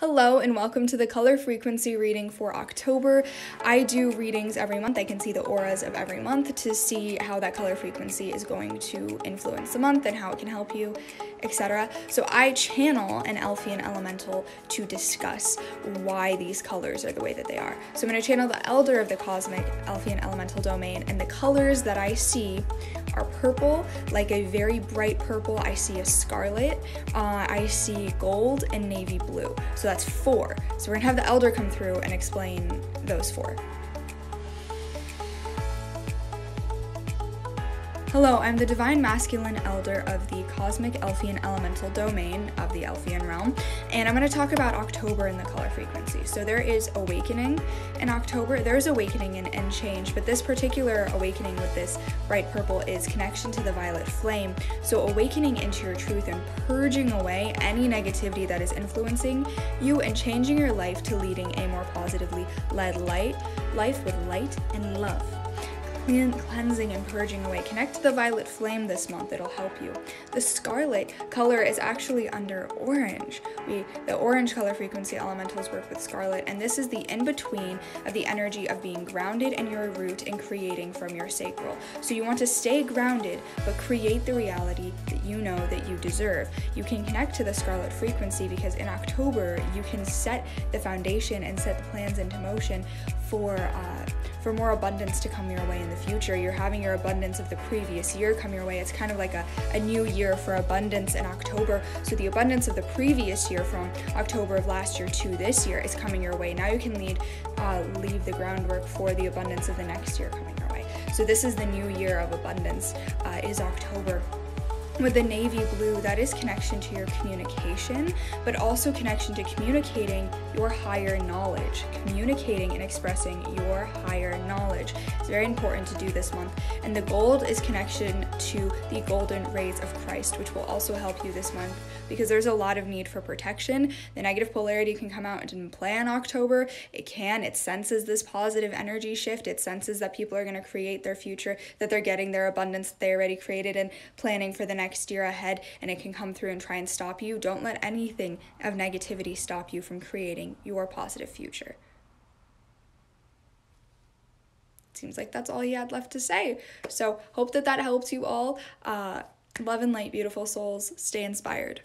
Hello and welcome to the color frequency reading for October. I do readings every month. I can see the auras of every month to see how that color frequency is going to influence the month and how it can help you, etc. So I channel an Elfian elemental to discuss why these colors are the way that they are. So I'm going to channel the elder of the cosmic Elfian elemental domain and the colors that I see are purple, like a very bright purple. I see a scarlet, uh, I see gold and navy blue. So that's four. So we're gonna have the elder come through and explain those four. Hello, I'm the Divine Masculine Elder of the Cosmic Elfian Elemental Domain of the Elfian Realm, and I'm going to talk about October and the color frequency. So there is awakening in October, there's awakening and, and change, but this particular awakening with this bright purple is connection to the violet flame. So awakening into your truth and purging away any negativity that is influencing you and changing your life to leading a more positively led light, life with light and love cleansing and purging away. Connect to the violet flame this month, it'll help you. The scarlet color is actually under orange. We the orange color frequency elementals work with scarlet, and this is the in-between of the energy of being grounded in your root and creating from your sacral. So you want to stay grounded, but create the reality that you know that you deserve. You can connect to the scarlet frequency because in October you can set the foundation and set the plans into motion for uh, for more abundance to come your way in the future. You're having your abundance of the previous year come your way. It's kind of like a, a new year for abundance in October. So the abundance of the previous year from October of last year to this year is coming your way. Now you can lead, uh, leave the groundwork for the abundance of the next year coming your way. So this is the new year of abundance, uh, is October with the navy blue, that is connection to your communication, but also connection to communicating your higher knowledge, communicating and expressing your higher knowledge. It's very important to do this month. And the gold is connection to the golden rays of Christ, which will also help you this month because there's a lot of need for protection. The negative polarity can come out and play in October. It can, it senses this positive energy shift. It senses that people are going to create their future, that they're getting their abundance that they already created and planning for the next next year ahead and it can come through and try and stop you, don't let anything of negativity stop you from creating your positive future. Seems like that's all he had left to say. So, hope that that helps you all. Uh, love and light, beautiful souls. Stay inspired.